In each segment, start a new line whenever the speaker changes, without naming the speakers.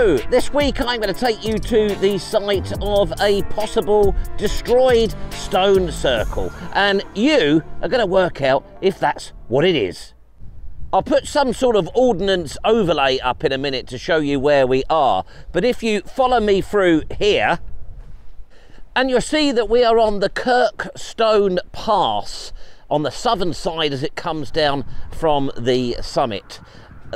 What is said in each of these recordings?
Hello! This week I'm going to take you to the site of a possible destroyed stone circle and you are going to work out if that's what it is. I'll put some sort of ordnance overlay up in a minute to show you where we are, but if you follow me through here, and you'll see that we are on the Kirkstone Pass on the southern side as it comes down from the summit.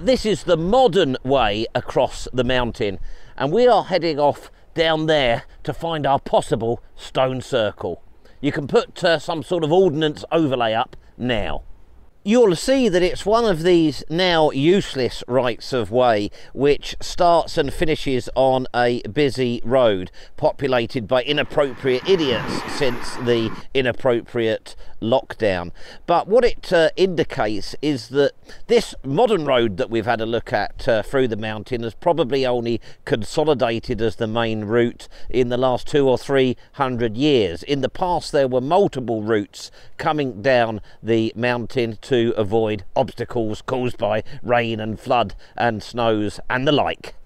This is the modern way across the mountain and we are heading off down there to find our possible stone circle. You can put uh, some sort of ordnance overlay up now you'll see that it's one of these now useless rights of way which starts and finishes on a busy road populated by inappropriate idiots since the inappropriate lockdown. But what it uh, indicates is that this modern road that we've had a look at uh, through the mountain has probably only consolidated as the main route in the last two or three hundred years. In the past there were multiple routes coming down the mountain to to avoid obstacles caused by rain and flood and snows and the like.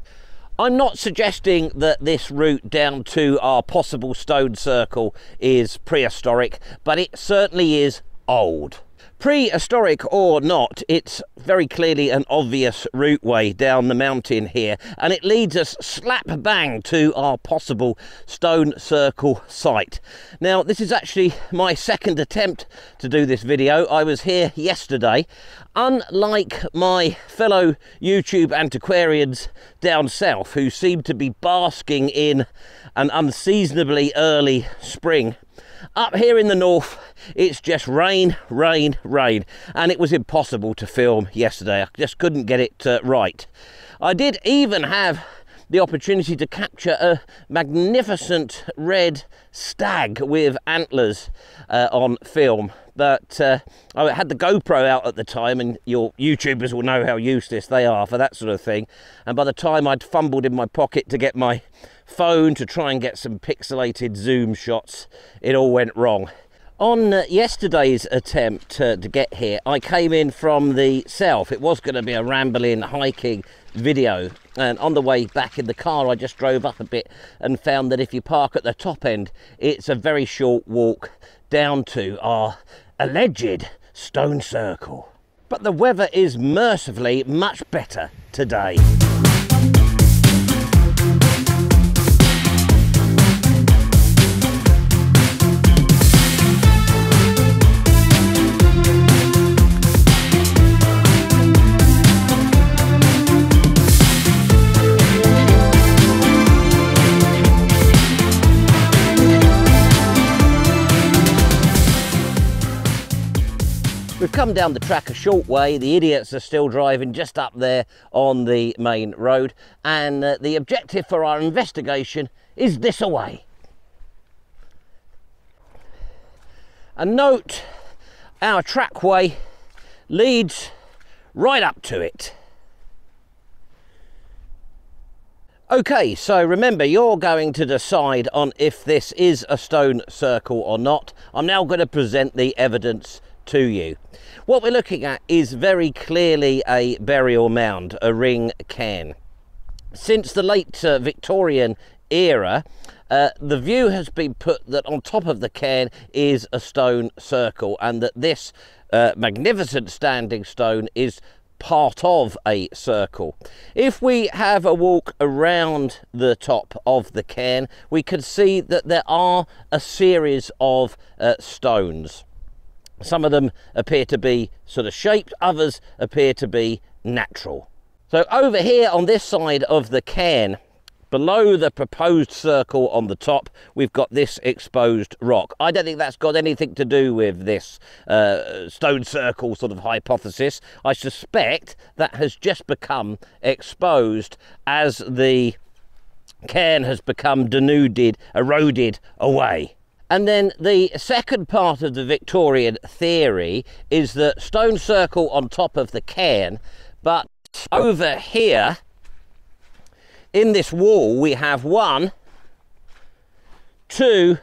I'm not suggesting that this route down to our possible stone circle is prehistoric, but it certainly is old. Prehistoric or not, it's very clearly an obvious routeway down the mountain here, and it leads us slap bang to our possible stone circle site. Now, this is actually my second attempt to do this video. I was here yesterday. Unlike my fellow YouTube antiquarians down south, who seem to be basking in an unseasonably early spring, up here in the north, it's just rain, rain, rain. And it was impossible to film yesterday. I just couldn't get it uh, right. I did even have the opportunity to capture a magnificent red stag with antlers uh, on film. But uh, I had the GoPro out at the time, and your YouTubers will know how useless they are for that sort of thing. And by the time I'd fumbled in my pocket to get my phone to try and get some pixelated zoom shots, it all went wrong. On uh, yesterday's attempt uh, to get here, I came in from the south. It was going to be a rambling hiking video. And on the way back in the car, I just drove up a bit and found that if you park at the top end, it's a very short walk down to our alleged stone circle. But the weather is mercifully much better today. We've come down the track a short way. The idiots are still driving just up there on the main road. And uh, the objective for our investigation is this away. And note, our trackway leads right up to it. Okay, so remember, you're going to decide on if this is a stone circle or not. I'm now going to present the evidence to you. What we're looking at is very clearly a burial mound, a ring cairn. Since the late uh, Victorian era, uh, the view has been put that on top of the cairn is a stone circle and that this uh, magnificent standing stone is part of a circle. If we have a walk around the top of the cairn, we can see that there are a series of uh, stones. Some of them appear to be sort of shaped, others appear to be natural. So over here on this side of the cairn, below the proposed circle on the top, we've got this exposed rock. I don't think that's got anything to do with this uh, stone circle sort of hypothesis. I suspect that has just become exposed as the cairn has become denuded, eroded away. And then the second part of the Victorian theory is the stone circle on top of the cairn, but over here in this wall we have one, two,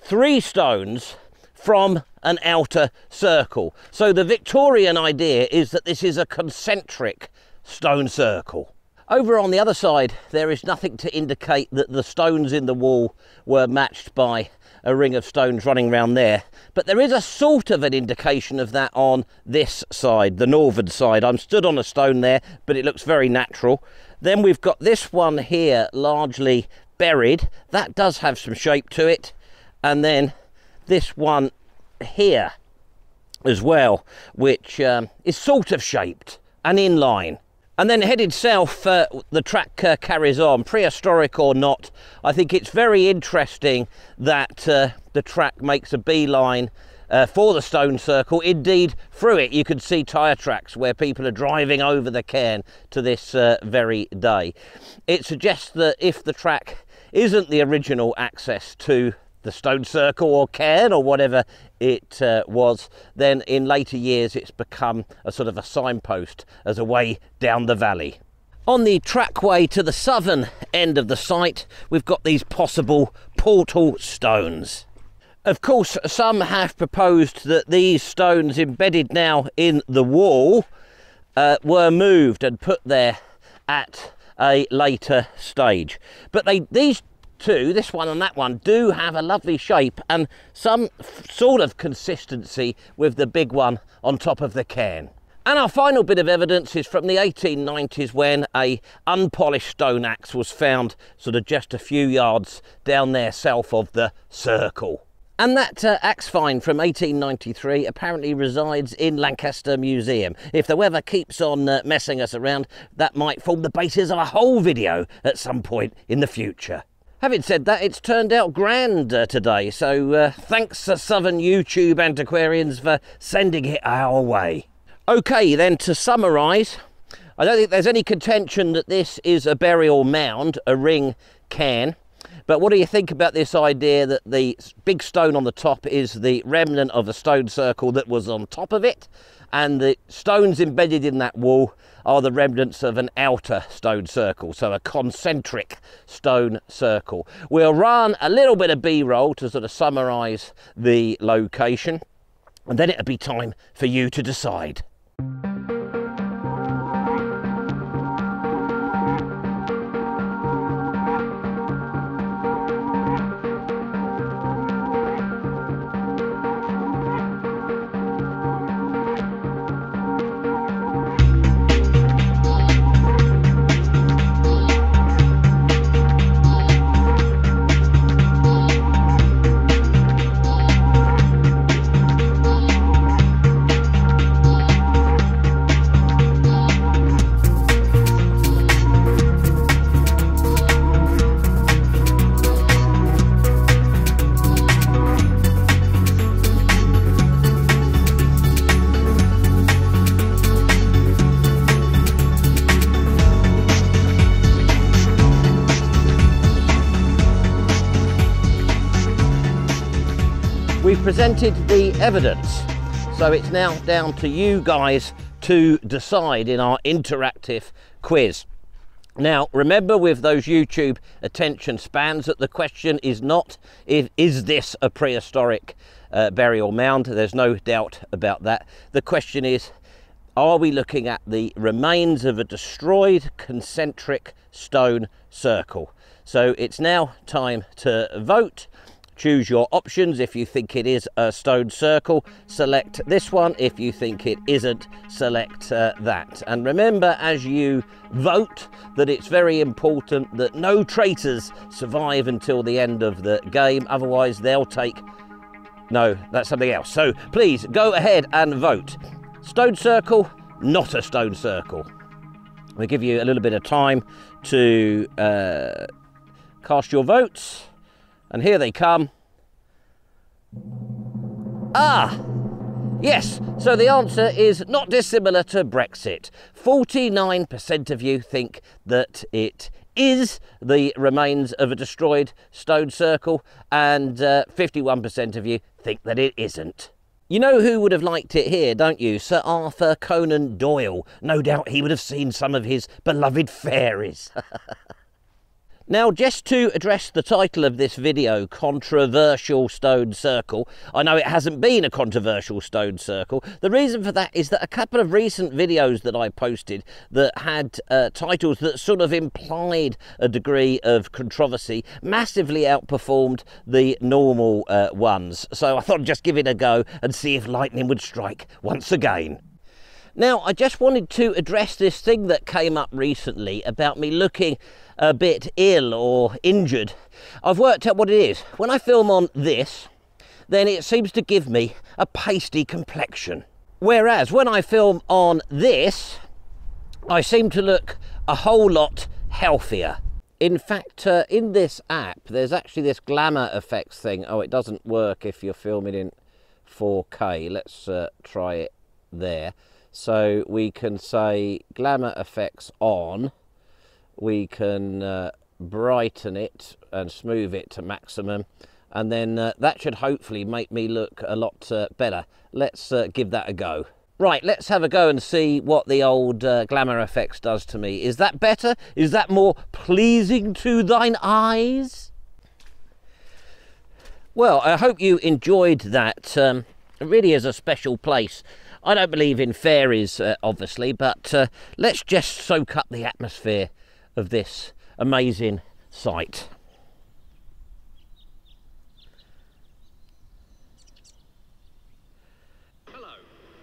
three stones from an outer circle. So the Victorian idea is that this is a concentric stone circle. Over on the other side, there is nothing to indicate that the stones in the wall were matched by a ring of stones running round there. But there is a sort of an indication of that on this side, the northern side. I'm stood on a stone there, but it looks very natural. Then we've got this one here, largely buried. That does have some shape to it. And then this one here as well, which um, is sort of shaped and in line. And then headed south, uh, the track uh, carries on, prehistoric or not. I think it's very interesting that uh, the track makes a beeline uh, for the stone circle. Indeed, through it you can see tyre tracks where people are driving over the cairn to this uh, very day. It suggests that if the track isn't the original access to the stone circle or cairn or whatever it uh, was, then in later years it's become a sort of a signpost as a way down the valley. On the trackway to the southern end of the site, we've got these possible portal stones. Of course, some have proposed that these stones embedded now in the wall uh, were moved and put there at a later stage. But they, these two, this one and that one, do have a lovely shape and some sort of consistency with the big one on top of the cairn. And our final bit of evidence is from the 1890s when a unpolished stone axe was found sort of just a few yards down there south of the circle. And that uh, axe find from 1893 apparently resides in Lancaster Museum. If the weather keeps on uh, messing us around, that might form the basis of a whole video at some point in the future. Having said that, it's turned out grand uh, today, so uh, thanks to Southern YouTube antiquarians for sending it our way. Okay, then to summarise, I don't think there's any contention that this is a burial mound, a ring cairn. But what do you think about this idea that the big stone on the top is the remnant of a stone circle that was on top of it, and the stones embedded in that wall are the remnants of an outer stone circle, so a concentric stone circle. We'll run a little bit of B-roll to sort of summarise the location, and then it'll be time for you to decide. Presented the evidence, so it's now down to you guys to decide in our interactive quiz. Now, remember with those YouTube attention spans that the question is not if is this a prehistoric uh, burial mound? There's no doubt about that. The question is, are we looking at the remains of a destroyed concentric stone circle? So it's now time to vote. Choose your options. If you think it is a stone circle, select this one. If you think it isn't, select uh, that. And remember as you vote that it's very important that no traitors survive until the end of the game. Otherwise, they'll take... No, that's something else. So please go ahead and vote. Stone circle, not a stone circle. We'll give you a little bit of time to uh, cast your votes. And here they come. Ah! Yes, so the answer is not dissimilar to Brexit. 49% of you think that it is the remains of a destroyed stone circle, and 51% uh, of you think that it isn't. You know who would have liked it here, don't you? Sir Arthur Conan Doyle. No doubt he would have seen some of his beloved fairies. Now, just to address the title of this video, Controversial Stone Circle, I know it hasn't been a controversial stone circle. The reason for that is that a couple of recent videos that I posted that had uh, titles that sort of implied a degree of controversy massively outperformed the normal uh, ones. So I thought I'd just give it a go and see if lightning would strike once again. Now, I just wanted to address this thing that came up recently about me looking a bit ill or injured. I've worked out what it is. When I film on this, then it seems to give me a pasty complexion. Whereas when I film on this, I seem to look a whole lot healthier. In fact, uh, in this app, there's actually this glamour effects thing. Oh, it doesn't work if you're filming in 4K. Let's uh, try it there. So we can say glamour effects on. We can uh, brighten it and smooth it to maximum. And then uh, that should hopefully make me look a lot uh, better. Let's uh, give that a go. Right, let's have a go and see what the old uh, glamour effects does to me. Is that better? Is that more pleasing to thine eyes? Well, I hope you enjoyed that. Um, it really is a special place I don't believe in fairies, uh, obviously, but uh, let's just soak up the atmosphere of this amazing site.
Hello,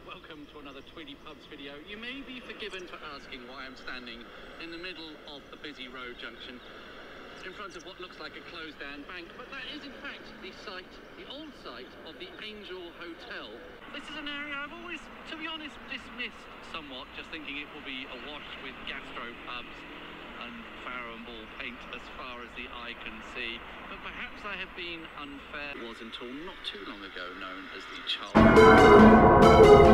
welcome to another Tweedy Pubs video. You may be forgiven for asking why I'm standing in the middle of a busy road junction in front of what looks like a closed down bank, but that is in fact the site, the old site of the Angel Hotel this is an area I've always, to be honest, dismissed somewhat, just thinking it will be awash with gastro pubs and Farrow and Ball paint as far as the eye can see. But perhaps I have been unfair. It was until not too long ago known as the Charles.